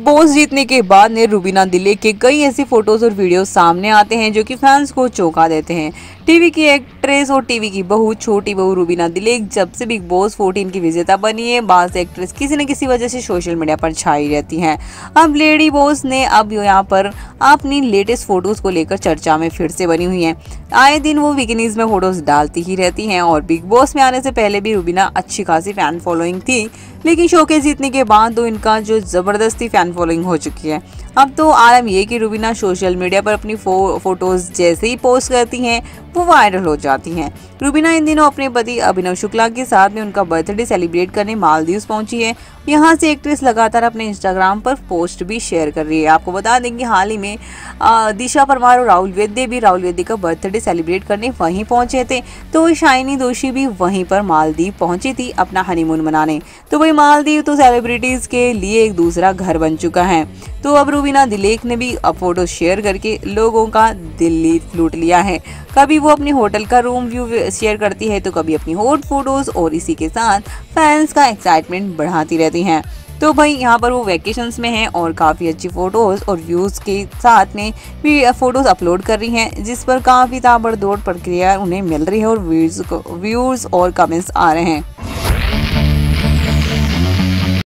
Boss जीतने के बाद ने रूबीना दिले के कई ऐसी फ़ोटोज़ और वीडियो सामने आते हैं जो कि फैंस को चौंका देते हैं। टीवी की एक्ट्रेस और टीवी की बहू, छोटी बहू रूबीना दिल्ली जब से बिग बॉस 14 की विजेता बनी है बाज एक्ट्रेस किसी न किसी वजह से सोशल मीडिया पर छाई रहती हैं। अब लेडी बॉस ने अब यहाँ पर अपनी लेटेस्ट फ़ोटोज़ को लेकर चर्चा में फिर से बनी हुई है। आए दिन वो विकनीज में फ़ोटोज़ डालती ही रहती हैं और बिग बॉस में आने से पहले भी रूबीना अच्छी खासी फ़ैन फॉलोइंग थी, लेकिन शो के जीतने के बाद तो इनका जो ज़बरदस्ती फ़ैन फॉलोइंग हो चुकी है। अब तो आलम ये कि रुबीना सोशल मीडिया पर अपनी फो, फ़ोटोज़ जैसे ही पोस्ट करती हैं वो वायरल हो जाती हैं। रुबीना इन दिनों अपने पति अभिनव शुक्ला के साथ में उनका बर्थडे सेलिब्रेट करने मालदीव पहुँची है। यहाँ से एक्ट्रेस लगातार अपने इंस्टाग्राम पर पोस्ट भी शेयर कर रही है। आपको बता दें कि हाल ही में दिशा परमार और राहुल वेद्य भी राहुल वेद्य का बर्थडे सेलिब्रेट करने वहीं पहुँचे थे। तो शाइनी दोषी भी वहीं पर मालदीव पहुँची थी अपना हनीमून मनाने। तो वही मालदीव तो सेलिब्रिटीज के लिए एक दूसरा घर बन चुका है। तो अब रूबीना दिलेख ने भी फ़ोटो शेयर करके लोगों का दिल्ली लूट लिया है। कभी वो अपने होटल का रूम व्यू शेयर करती है तो कभी अपनी हॉट फ़ोटोज़ और इसी के साथ फैंस का एक्साइटमेंट बढ़ाती रहती हैं। तो भाई यहाँ पर वो वेकेशंस में हैं और काफ़ी अच्छी फ़ोटोज़ और व्यूज़ के साथ में भी फ़ोटोज़ अपलोड कर रही हैं, जिस पर काफ़ी ताबड़तोड़ प्रक्रिया उन्हें मिल रही है और व्यूज़ व्यूज़ और कमेंट्स आ रहे हैं।